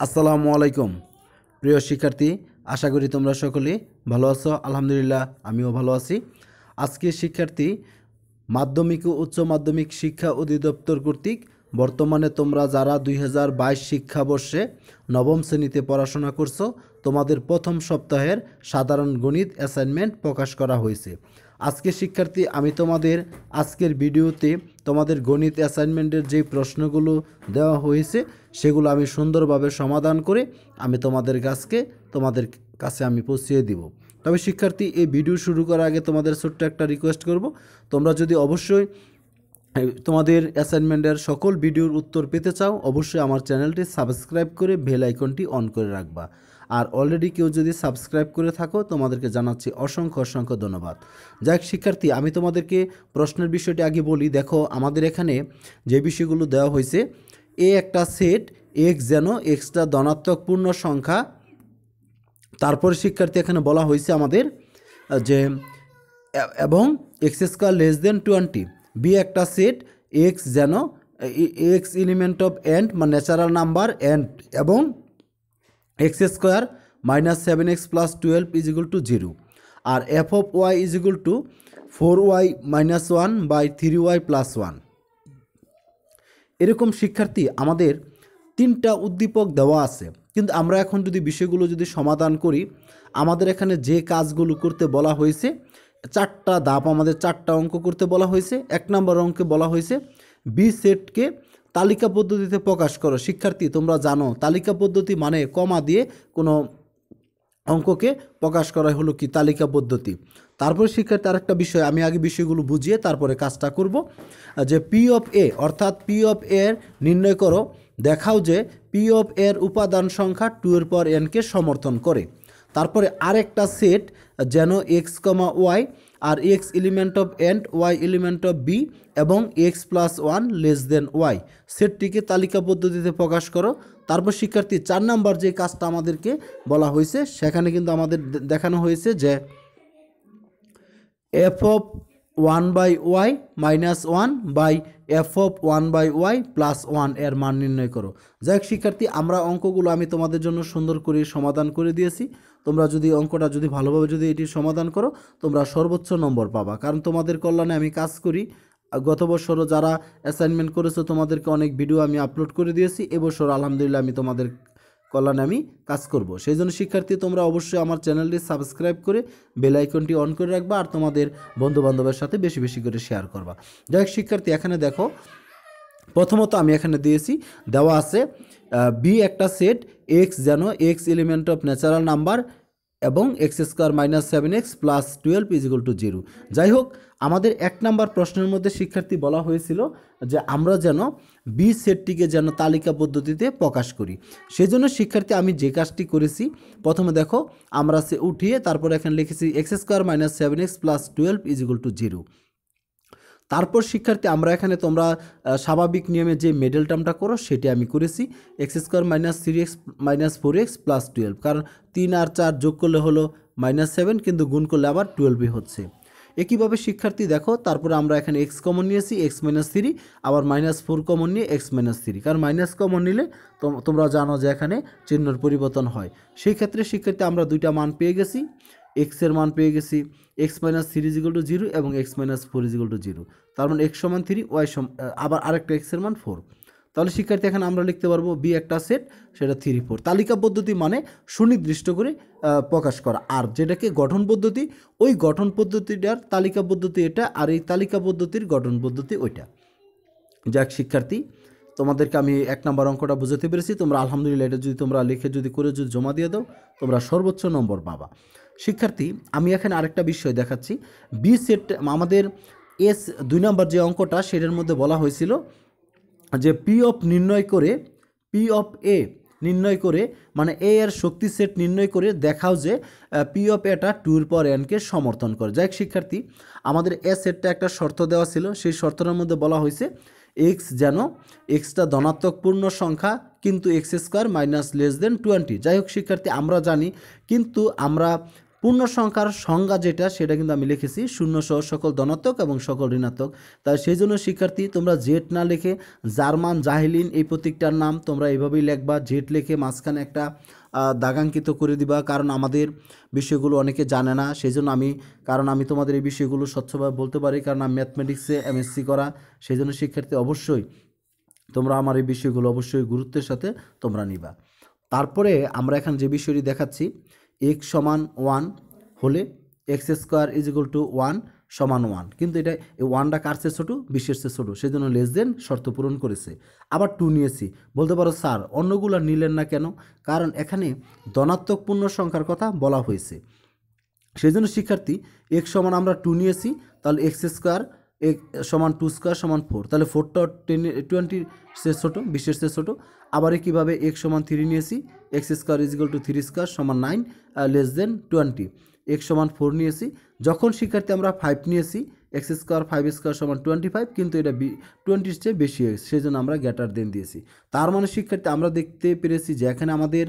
আসসালামু আলাইকুম। প্রিয় শিক্ষার্থী, আশা করি তোমরা সকলে ভালো আছো। আলহামদুলিল্লাহ, আমিও ভালো আছি। আজকে শিক্ষার্থী, মাধ্যমিক ও উচ্চ মাধ্যমিক শিক্ষা অধিদপ্তর কর্তৃক বর্তমানে তোমরা যারা দুই হাজার বাইশ শিক্ষাবর্ষে নবম শ্রেণীতে পড়াশোনা করছ তোমাদের প্রথম সপ্তাহের সাধারণ গণিত অ্যাসাইনমেন্ট প্রকাশ করা হয়েছে। আজকে শিক্ষার্থী, আমি তোমাদের আজকের ভিডিওতে তোমাদের গণিত অ্যাসাইনমেন্টের যে প্রশ্নগুলো দেওয়া হয়েছে, সেগুলো আমি সুন্দরভাবে সমাধান করে আমি তোমাদের কাছকে, তোমাদের কাছে আমি পৌঁছিয়ে দিব। তবে শিক্ষার্থী, এই ভিডিও শুরু করার আগে তোমাদের ছোট্ট একটা রিকোয়েস্ট করব। তোমরা যদি অবশ্যই তোমাদের অ্যাসাইনমেন্টের সকল ভিডিওর উত্তর পেতে চাও, অবশ্যই আমার চ্যানেলটি সাবস্ক্রাইব করে বেল আইকনটি অন করে রাখবা। আর অলরেডি কেউ যদি সাবস্ক্রাইব করে থাকো, তোমাদেরকে জানাচ্ছি অসংখ্য অসংখ্য ধন্যবাদ। যাই শিক্ষার্থী, আমি তোমাদেরকে প্রশ্নের বিষয়টি আগে বলি। দেখো, আমাদের এখানে যে বিষয়গুলো দেওয়া হয়েছে, এ একটা সেট এক্স যেন এক্সটা ধনাত্মক পূর্ণ সংখ্যা। তারপরে শিক্ষার্থী, এখানে বলা হয়েছে আমাদের যে এবং x square less than twenty B একটা সেট এক্স যেন এক্স এলিমেন্ট অফ এন্ড মানে ন্যাচারাল নাম্বার এন্ড এবং x square minus seven x plus twelve is equal to zero. R f of y is equal to four y minus one by three y plus one. এরকম শিক্ষার্থী আমাদের তিনটা উদ্দীপক দেওয়া আছে। কিন্তু আমরা এখন যদি বিষয়গুলো যদি সমাধান করি, আমাদের এখানে যে কাজগুলো করতে বলা হয়েছে, চারটা ধাপ আমাদের চারটা অঙ্ক করতে বলা হয়েছে, এক নম্বর অঙ্কে বলা হয়েছে, বি সেটকে তালিকা পদ্ধতিতে প্রকাশ করো। শিক্ষার্থী, তোমরা জানো, তালিকা পদ্ধতি মানে কমা দিয়ে কোনো অঙ্ককে প্রকাশ করা হলো কি তালিকা পদ্ধতি। তারপরে শিক্ষার্থী, আরেকটা বিষয়, আমি আগে বিষয়গুলো বুঝিয়ে তারপরে কাজটা করব। যে পি অফ এ অর্থাৎ পি অফ এর নির্ণয় করো, দেখাও যে পি অফ এর উপাদান সংখ্যা টু এর পর এনকে সমর্থন করে। তারপরে আরেকটা সেট যেন x comma Y R x element of N y element of B এবং x plus one less than y সেটটিকে তালিকা পদ্ধতিতে প্রকাশ করো। তারপর শিক্ষার্থী, চার নাম্বার যে কাজটা আমাদেরকে বলা হয়েছে, সেখানে কিন্তু আমাদের দেখানো হয়েছে যে f of one by y minus one by f of one by y plus ওয়ানের মান নির্ণয় করো। যাই হোক শিক্ষার্থী, আমরা অঙ্কগুলো আমি তোমাদের জন্য সুন্দর করে সমাধান করে দিয়েছি। তোমরা যদি অঙ্কটা যদি ভালোভাবে যদি এটি সমাধান করো, তোমরা সর্বোচ্চ নম্বর পাবা। কারণ তোমাদের কল্যাণে আমি কাজ করি। গত বছরও যারা অ্যাসাইনমেন্ট করেছ, তোমাদেরকে অনেক ভিডিও আমি আপলোড করে দিয়েছি। এবছর আলহামদুলিল্লাহ আমি তোমাদের কল্যাণে আমি কাজ করব। সেই জন্য শিক্ষার্থী, তোমরা অবশ্যই আমার চ্যানেলটি সাবস্ক্রাইব করে বেল আইকনটি অন করে রাখবা আর তোমাদের বন্ধুবান্ধবের সাথে বেশি বেশি করে শেয়ার করবা। যাই শিক্ষার্থী, এখানে দেখো, প্রথমত আমি এখানে দিয়েছি, দেওয়া আছে বি একটা সেট এক্স যেন x element of natural number এবং x square minus seven x plus twelve is equal to zero. যাই হোক, আমাদের এক নাম্বার প্রশ্নের মধ্যে শিক্ষার্থী বলা হয়েছিল যে আমরা যেন বি সেটটিকে যেন তালিকা পদ্ধতিতে প্রকাশ করি। সেজন্য শিক্ষার্থী, আমি যে কাজটি করেছি, প্রথমে দেখো, আমরা সে উঠিয়ে তারপর এখানে লিখেছি x square minus seven x plus twelve is equal to zero. তারপর, শিক্ষার্থী, আমরা এখানে তোমরা স্বাভাবিক নিয়মে যে মেডেল টার্মটা করো, সেটি আমি করেছি। X square minus three x minus four x plus twelve কারণ তিন আর চার যোগ করলে হলো মাইনাস সেভেন কিন্তু গুণ করলে আবার টুয়েলভই হচ্ছে। একইভাবে শিক্ষার্থী, দেখো, তারপরে আমরা এখানে এক্স কমন নিয়েছি এক্স মাইনাস থ্রি আবার মাইনাস ফোর কমন নিয়ে এক্স মাইনাস থ্রি কারণ মাইনাস কমন নিলে তোম- তোমরা জানো যে এখানে চিহ্নর পরিবর্তন হয়। সেই ক্ষেত্রে শিক্ষার্থী, আমরা দুইটা মান পেয়ে গেছি। এক্সের মান পেয়ে গেছি। X minus three is equal to zero এবং x minus four is equal to zero তার মানে এক্স সমান থ্রি ওয়াই সম আবার আরেকটা এক্সের মান ফোর তাহলে শিক্ষার্থী, এখানে আমরা লিখতে পারব বি একটা সেট সেটা থ্রি ফোর তালিকা পদ্ধতি মানে সুনির্দিষ্ট করে প্রকাশ করা। আর যেটাকে গঠন পদ্ধতি, ওই গঠন পদ্ধতিটার তালিকা পদ্ধতি এটা, আর এই তালিকা পদ্ধতির গঠন পদ্ধতি ওইটা। যাক শিক্ষার্থী, তোমাদেরকে আমি এক নম্বর অঙ্কটা বুঝাতে পেরেছি। তোমরা আলহামদুলিল্লাহ এটা যদি তোমরা লিখে যদি করে যদি জমা দিয়ে দাও, তোমরা সর্বোচ্চ নম্বর পাবা। শিক্ষার্থী, আমি এখানে আরেকটা বিষয় দেখাচ্ছি। বি সেট আমাদের এস দুই নম্বর যে অঙ্কটা, সেটার মধ্যে বলা হয়েছিল যে পি অফ নির্ণয় করে পি অফ এ নির্ণয় করে মানে এ এর শক্তি সেট নির্ণয় করে দেখাও যে পি অফ এটা টুর পর এনকে সমর্থন করে। যাই শিক্ষার্থী, আমাদের এ সেটটা একটা শর্ত দেওয়া ছিল। সেই শর্তটার মধ্যে বলা হয়েছে এক্স যেন এক্সটা ধনাত্মক পূর্ণ সংখ্যা কিন্তু x square minus less than twenty যাই হোক, শিক্ষার্থী, আমরা জানি, কিন্তু আমরা পূর্ণ সংখ্যার সংজ্ঞা যেটা, সেটা কিন্তু আমি লিখেছি, শূন্য সহ সকল ধনাত্মক এবং সকল ঋণাত্মক। তাই সেই জন্য, শিক্ষার্থী, তোমরা জেট না লিখে জার্মান, জাহিলিন এই প্রতীকটার নাম, তোমরা এভাবেই লিখবা জেট লেখে মাঝখানে একটা দাগাঙ্কিত করে দিবা, কারণ আমাদের বিষয়গুলো অনেকে জানে না। সেই জন্য আমি, কারণ আমি তোমাদের এই বিষয়গুলো স্বচ্ছভাবে বলতে পারি, কারণ আমি ম্যাথমেটিক্সে এমএসসি করা, সেই জন্য শিক্ষার্থী, অবশ্যই তোমরা আমার এই বিষয়গুলো অবশ্যই গুরুত্বের সাথে তোমরা নিবা। তারপরে আমরা এখন যে বিষয়টি দেখাচ্ছি এক্স সমান ওয়ান হলে x square is equal to one সমান ওয়ান কিন্তু এটা এই ওয়ানটা কার চেয়ে ছোটো? বিশের চেয়ে ছোটো। সেই জন্য লেস দেন শর্ত পূরণ করেছে। আবার টু নিয়েছি। বলতে পারো স্যার অন্যগুলো নিলেন না কেন? কারণ এখানে ধনাত্মক পূর্ণ সংখ্যার কথা বলা হয়েছে। সেই জন্য শিক্ষার্থী এক্স সমান আমরা টু নিয়েছি, তাহলে এক্স স্কোয়ার এক সমান টু স্কোয়ার সমান ফোর তাহলে ফোরটা টেন টোয়েন্টির সে ছোটো, বিশের সে ছোটো। আবার কীভাবে এক্স সমান থ্রি নিয়েছি? X square is equal to three square সমান nine less than twenty x সমান ফোর নিয়েছি। যখন শিক্ষার্থী আমরা ফাইভ নিয়েছি এক্স স্কোয়ার ফাইভ স্কোয়ার সমান টোয়েন্টি ফাইভ কিন্তু এটা টোয়েন্টির চেয়ে বেশি হয়েছে সেই জন্য আমরা গ্যাটার দেন দিয়েছি। তার মানে শিক্ষার্থী, আমরা দেখতে পেরেছি যে এখানে আমাদের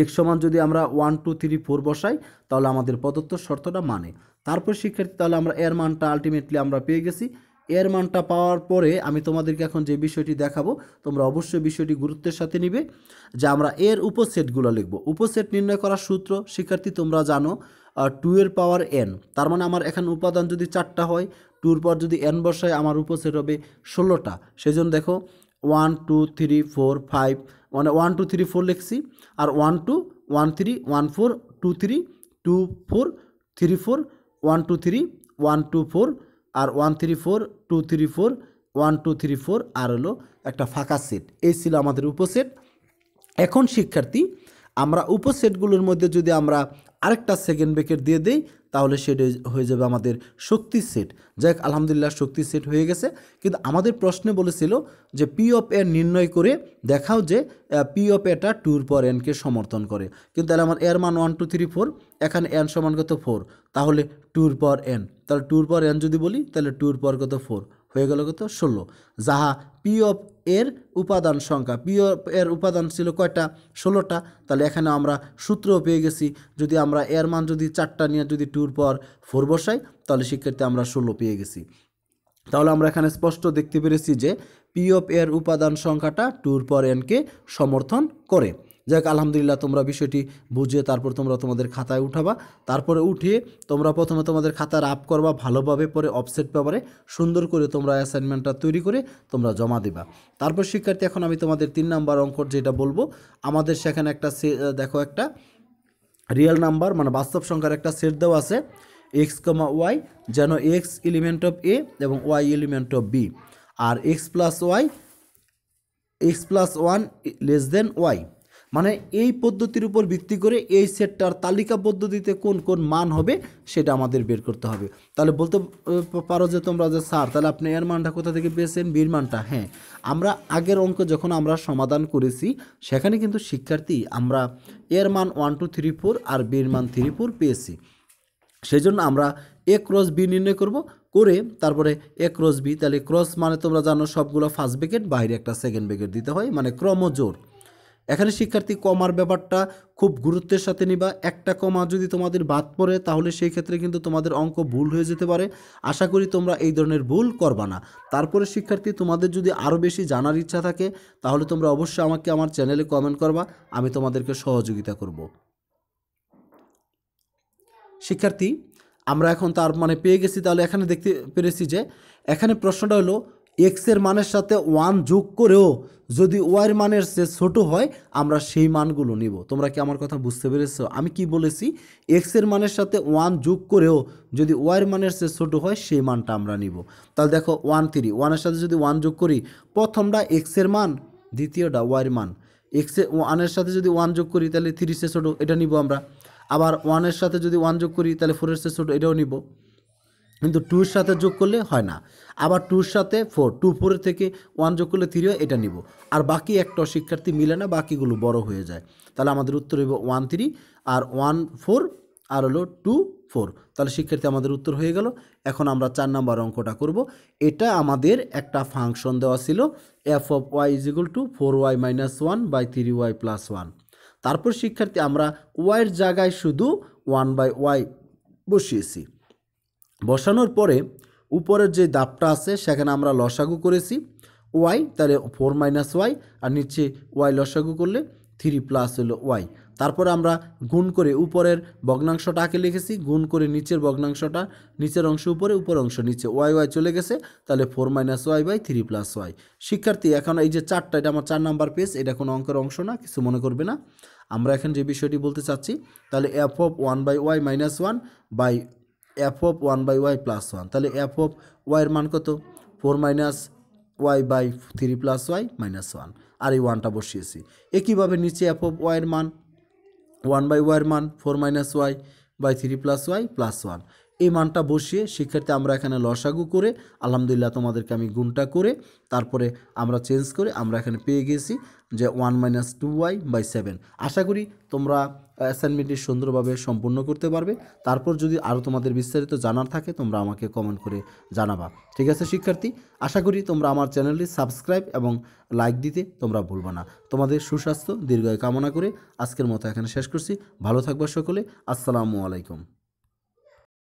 এক্স সমান যদি আমরা ওয়ান টু থ্রি ফোর বসাই, তাহলে আমাদের প্রদত্ত শর্তটা মানে। তারপর শিক্ষার্থী, তাহলে আমরা এর মানটা আলটিমেটলি আমরা পেয়ে গেছি। এর মানটা পাওয়ার পরে আমি তোমাদেরকে এখন যে বিষয়টি দেখাবো, তোমরা অবশ্যই বিষয়টি গুরুত্বের সাথে নিবে। যে আমরা এর উপসেটগুলো লিখব। উপসেট নির্ণয় করার সূত্র, শিক্ষার্থী, তোমরা জানো টু এর পাওয়ার এন তার মানে আমার এখানে উপাদান যদি চারটা হয় টুর পর যদি এন বসায় আমার উপসেট হবে ষোলোটা। সেই জন্য দেখো one two three four five মানে ওয়ান, টু, থ্রি, ফোর লিখছি। আর one, two, one, three, one, four, two, three, two, four, three, four, one, two, three, one, two, four, আর one, three, four, two, three, four, one, two, three, four, আর হলো একটা ফাঁকা set. এই ছিল আমাদের উপসেট। এখন শিক্ষার্থী, আমরা উপসেটগুলোর মধ্যে যদি আমরা আরেকটা সেকেন্ড ব্রেকেট দিয়ে দেই তাহলে সেটা হয়ে যাবে আমাদের শক্তি সেট যাই আলহামদুলিল্লাহ শক্তি সেট হয়ে গেছে। কিন্তু আমাদের প্রশ্নে বলেছিল যে পি অফ এ নির্ণয় করে দেখাও যে পি অফ এটা টুর পর এনকে সমর্থন করে। কিন্তু তাহলে আমার এর মান ওয়ান টু থ্রি ফোর এখানে এন সমান কত ফোর তাহলে টুর পর এন তাহলে টুর পর এন যদি বলি, তাহলে টুর পর কত ফোর হয়ে গেল কত? ষোলো। যাহা পি অফ এর উপাদান সংখ্যা পি অফ এর উপাদান ছিল কয়টা? ষোলোটা। তাহলে এখানে আমরা সূত্রও পেয়ে গেছি, যদি আমরা এর মান যদি চারটা নিয়ে যদি টুর পর ফোর বসাই, তাহলে শিক্ষার্থী আমরা ষোলো পেয়ে গেছি। তাহলে আমরা এখানে স্পষ্ট দেখতে পেরেছি যে পি অফ এর উপাদান সংখ্যাটা টুর পর এনকে সমর্থন করে। যাক, আলহামদুলিল্লাহ, তোমরা বিষয়টি বুঝে তারপর তোমরা তোমাদের খাতায় উঠাবা। তারপরে উঠিয়ে তোমরা প্রথমে তোমাদের খাতা আপ করবা, ভালোভাবে পরে অফসেট পেপারে সুন্দর করে তোমরা অ্যাসাইনমেন্টটা তৈরি করে তোমরা জমা দিবা। তারপর শিক্ষার্থী, এখন আমি তোমাদের তিন নাম্বার অঙ্কর যেটা বলব, আমাদের সেখানে একটা দেখো একটা রিয়েল নাম্বার মানে বাস্তব সংখ্যার একটা সেট দেওয়া আছে এক্স কমা ওয়াই যেন এক্স এলিমেন্ট অফ এ এবং Y element of B R x plus y x plus one less than y মানে এই পদ্ধতির উপর ভিত্তি করে এই সেটটার তালিকা পদ্ধতিতে কোন কোন মান হবে সেটা আমাদের বের করতে হবে। তাহলে বলতে পারো যে তোমরা যে স্যার, তাহলে আপনি এর মানটা কোথা থেকে পেয়েছেন? বির মানটা হ্যাঁ। আমরা আগের অঙ্ক যখন আমরা সমাধান করেছি, সেখানে কিন্তু শিক্ষার্থী আমরা এর মান ওয়ান টু থ্রি ফোর আর বির মান থ্রি ফোর পেয়েছি। সেই জন্য আমরা এ ক্রস বি নির্ণয় করব, করে তারপরে এ ক্রস বি তাহলে ক্রস মানে তোমরা জানো সবগুলো ফার্স্ট ব্রেকেট বাইরে একটা সেকেন্ড ব্রেকেট দিতে হয় মানে ক্রমজোর। এখানে শিক্ষার্থী কমার ব্যাপারটা খুব গুরুত্বের সাথে নিবা। একটা কমা যদি তোমাদের বাদ পড়ে, তাহলে সেই ক্ষেত্রে কিন্তু তোমাদের অঙ্ক ভুল হয়ে যেতে পারে। আশা করি তোমরা এই ধরনের ভুল করবা না। তারপরে শিক্ষার্থী, তোমাদের যদি আরও বেশি জানার ইচ্ছা থাকে, তাহলে তোমরা অবশ্যই আমাকে আমার চ্যানেলে কমেন্ট করবা। আমি তোমাদেরকে সহযোগিতা করব। শিক্ষার্থী, আমরা এখন তার মানে পেয়ে গেছি। তাহলে এখানে দেখতে পেরেছি যে, এখানে প্রশ্নটা হলো এক্সের মানের সাথে ওয়ান যোগ করেও যদি ওয়াইয়ের মানের যে ছোটো হয়, আমরা সেই মানগুলো নিব। তোমরা কি আমার কথা বুঝতে পেরেছ? আমি কি বলেছি? এক্সের মানের সাথে ওয়ান যোগ করেও যদি ওয়াইয়ের মানের যে ছোটো হয়, সেই মানটা আমরা নিব। তাহলে দেখো ওয়ান থ্রি ওয়ানের সাথে যদি ওয়ান যোগ করি, প্রথমটা এক্সের মান, দ্বিতীয়টা ওয়াইয়ের মান। এক্সের ওয়ানের সাথে যদি ওয়ান যোগ করি, তাহলে থ্রি সে ছোটো, এটা নিব আমরা। আবার ওয়ানের সাথে যদি ওয়ান যোগ করি, তাহলে ফোরের সে ছোটো, এটাও নিব। কিন্তু টুর সাথে যোগ করলে হয় না। আবার টুর সাথে ফোর টু ফোরের থেকে ওয়ান যোগ করলে থ্রি এটা নিব। আর বাকি একটা শিক্ষার্থী মিলে না, বাকিগুলো বড় হয়ে যায়। তাহলে আমাদের উত্তর হইব ওয়ান থ্রি আর ওয়ান ফোর আর হলো টু ফোর তাহলে শিক্ষার্থী আমাদের উত্তর হয়ে গেল। এখন আমরা চার নাম্বার অঙ্কটা করব। এটা আমাদের একটা ফাংশন দেওয়া ছিল f of y is equal to four y minus one by three y plus one তারপর শিক্ষার্থী, আমরা ওয়াইয়ের জায়গায় শুধু ওয়ান বাই ওয়াই বসিয়েছি। বসানোর পরে উপরের যে দাপটা আছে, সেখানে আমরা লসাগু করেছি। ওয়াই, তাহলে ফোর মাইনাস ওয়াই, আর নিচে ওয়াই লসাগু করলে থ্রি প্লাস হলো ওয়াই। তারপরে আমরা গুণ করে উপরের ভগ্নাংশটা আঁকে লিখেছি, গুণ করে নিচের ভগ্নাংশটা, নিচের অংশ উপরে উপর অংশ নিচে। ওয়াই ওয়াই চলে গেছে, তাহলে four minus y by three plus y. শিক্ষার্থী, এখন এই যে চারটা, এটা আমার চার নাম্বার পেজ, এটা কোনো অঙ্কের অংশ না, কিছু মনে করবে না। আমরা এখন যে বিষয়টি বলতে চাচ্ছি, তাহলে f of one by y minus one by f of one by y plus one তাহলে এফ অফ ওয়াইয়ের মান কত? Four minus y by three plus y minus one আর এই ওয়ানটা বসিয়েছি। একইভাবে নিচে এফ অফ ওয়াইয়ের মান ওয়ান বাই ওয়াইয়ের মান four minus y by three plus y plus one এই মানটা বসিয়ে শিক্ষার্থী আমরা এখানে লসাগু করে, আলহামদুলিল্লাহ তোমাদেরকে আমি গুণটা করে, তারপরে আমরা চেঞ্জ করে আমরা এখানে পেয়ে গেছি যে one minus two y by seven আশা করি তোমরা অ্যাসাইনমেন্টটি সুন্দরভাবে সম্পূর্ণ করতে পারবে। তারপর যদি আরও তোমাদের বিস্তারিত জানার থাকে, তোমরা আমাকে কমেন্ট করে জানাবা। ঠিক আছে শিক্ষার্থী? আশা করি তোমরা আমার চ্যানেলটি সাবস্ক্রাইব এবং লাইক দিতে তোমরা ভুলবে না। তোমাদের সুস্বাস্থ্য, দীর্ঘায়ু কামনা করে আজকের মতো এখানে শেষ করছি। ভালো থাকবা সকলে। আসসালামু আলাইকুম।